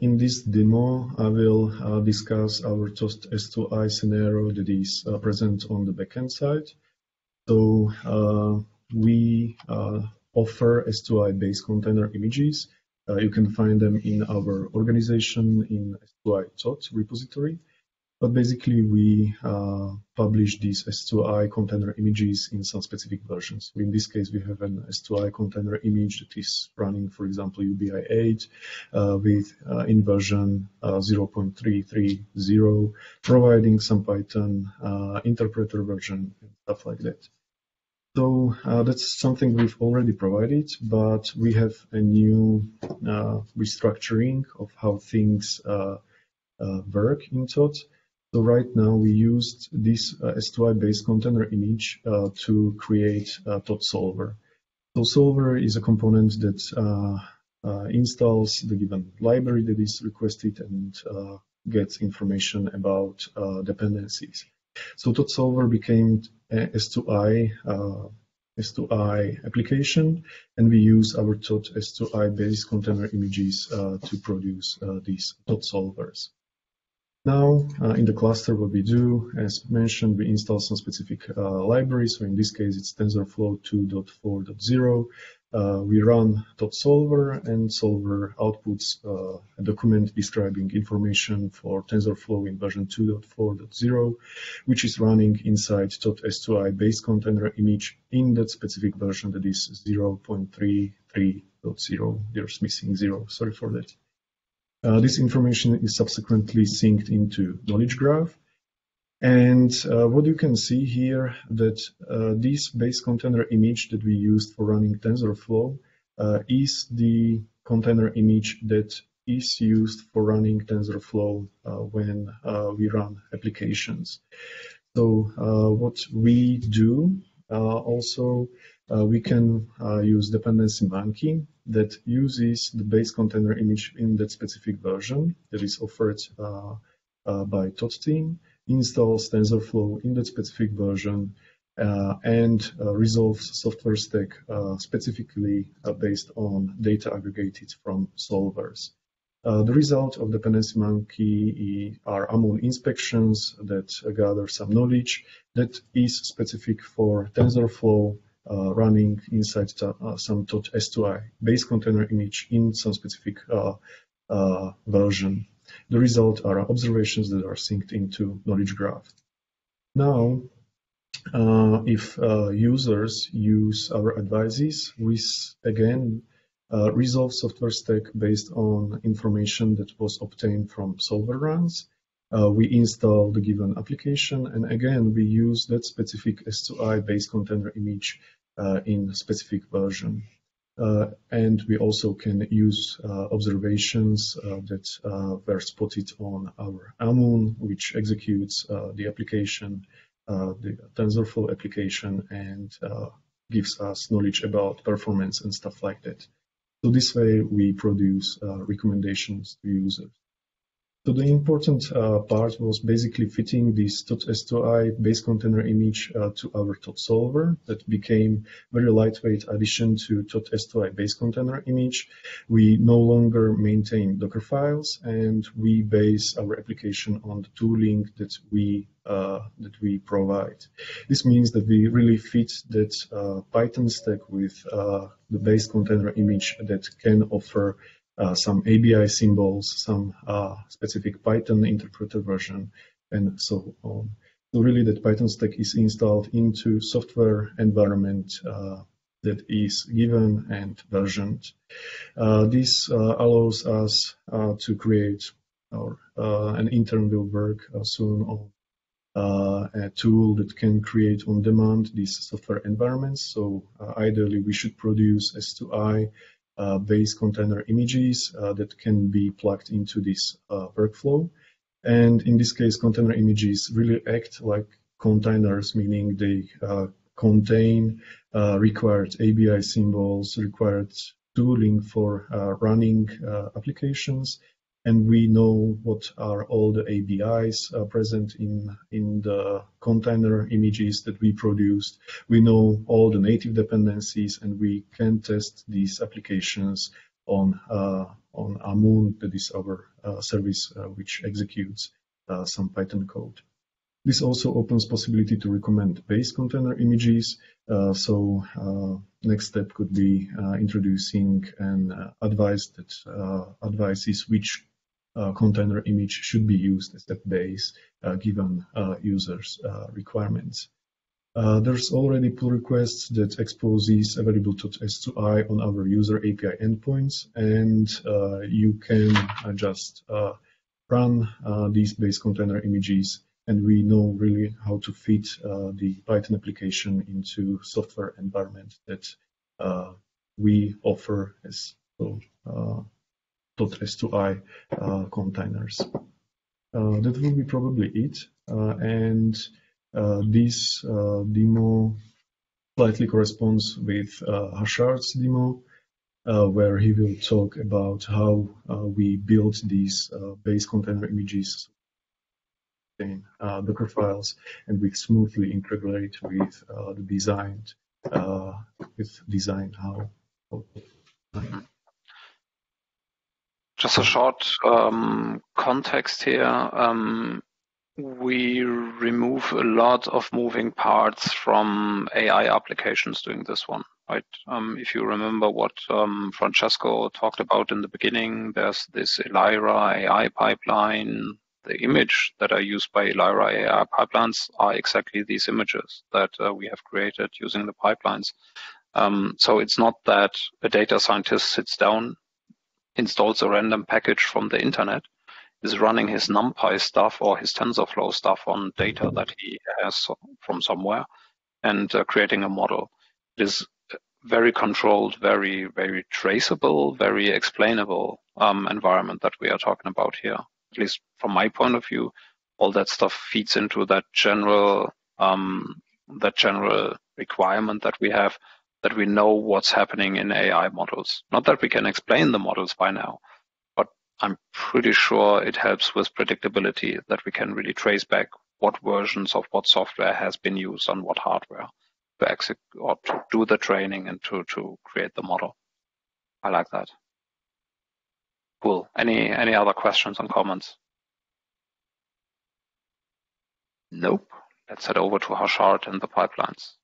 In this demo, I will uh, discuss our Thoth's S2I scenario that is uh, present on the backend side. So uh, we uh, offer S2I based container images. Uh, you can find them in our organization in S2I Thoth repository. But basically, we uh, publish these S2I container images in some specific versions. So in this case, we have an S2I container image that is running, for example, UBI 8 uh, with uh, in version uh, 0.330, providing some Python uh, interpreter version and stuff like that. So uh, that's something we've already provided, but we have a new restructuring of how things work in Thoth. So right now we used this uh, S2I based container image uh, to create uh, Thoth solver. So solver is a component that uh, uh, installs the given library that is requested and uh, gets information about dependencies. So Thoth solver became a S2I S2I application, and we use our Thoth S2I based container images to produce these Thoth solvers. Now, uh, in the cluster, what we do, as mentioned, we install some specific uh, libraries. So in this case, it's TensorFlow 2.4.0. Uh, we run .solver and solver outputs uh, a document describing information for TensorFlow in version 2.4.0, which is running inside .s2i base container image in that specific version that is 0.33.0. There's missing zero, sorry for that. Uh, this information is subsequently synced into knowledge graph. And uh, what you can see here that uh, this base container image that we used for running TensorFlow uh, is the container image that is used for running TensorFlow uh, when uh, we run applications. So what we do also, we can use dependency monkey that uses the base container image in that specific version that is offered uh, uh, by Thoth team, installs TensorFlow in that specific version, uh, and uh, resolves software stack uh, specifically uh, based on data aggregated from solvers. the result of dependency monkey are Amun inspections that gather some knowledge that is specific for TensorFlow running inside uh, some S2I base container image in some specific uh, version. The result are observations that are synced into knowledge graph. Now, uh, if uh, users use our advices, we again uh, resolve software stack based on information that was obtained from solver runs. We install the given application, and again, we use that specific S2I based container image uh, in specific version. Uh, and we also can use uh, observations that were spotted on our Amun, which executes the application, the TensorFlow application, and gives us knowledge about performance and stuff like that. So this way we produce uh, recommendations to users. So the important uh, part was basically fitting this .s2i base container image uh, to our Thoth solver that became very lightweight addition to .s2i base container image. We no longer maintain Docker files and we base our application on the tooling that we uh, that we provide. This means that we really fit that uh, Python stack with uh, the base container image that can offer some ABI symbols, some uh, specific Python interpreter version, and so on. So really that Python stack is installed into software environment uh, that is given and versioned. Uh, this uh, allows us uh, to create our, an intern will work soon on a tool that can create on demand these software environments. So ideally we should produce S2I uh, Uh, base container images uh, that can be plugged into this uh, workflow. And in this case, container images really act like containers, meaning they uh, contain uh, required ABI symbols, required tooling for running applications, and we know what are all the ABIs uh, present in, in the container images that we produced. We know all the native dependencies and we can test these applications on on Amun, that is our service which executes some Python code. This also opens possibility to recommend base container images. Uh, so uh, next step could be uh, introducing an advice that advises which container image should be used as that base given users' requirements. Uh, there's already pull requests that expose these available to S2I on our user API endpoints, and uh, you can uh, just run these base container images and we know really how to fit uh, the Python application into software environment that uh, we offer as so, uh, .s2i uh, containers. Uh, that will be probably it. Uh, and this demo slightly corresponds with Harshad's demo, where he will talk about how we build these base container images uh, Docker files, and we smoothly integrate with uh, the designed uh, with design how. Just a short um, context here. Um, we remove a lot of moving parts from AI applications doing this one, right? Um, if you remember what Francesco talked about in the beginning, there's this Elyra AI pipeline the image that are used by Elyra AI pipelines are exactly these images that uh, we have created using the pipelines. So it's not that a data scientist sits down, installs a random package from the internet, is running his NumPy stuff or his TensorFlow stuff on data that he has from somewhere and uh, creating a model. It is very controlled, very, very traceable, very explainable um, environment that we are talking about here at least from my point of view, all that stuff feeds into that general um, that general requirement that we have that we know what's happening in AI models. Not that we can explain the models by now, but I'm pretty sure it helps with predictability that we can really trace back what versions of what software has been used on what hardware to execute or to do the training and to, to create the model. I like that. Cool. Any any other questions and comments? Nope. Let's head over to Harshad and the pipelines.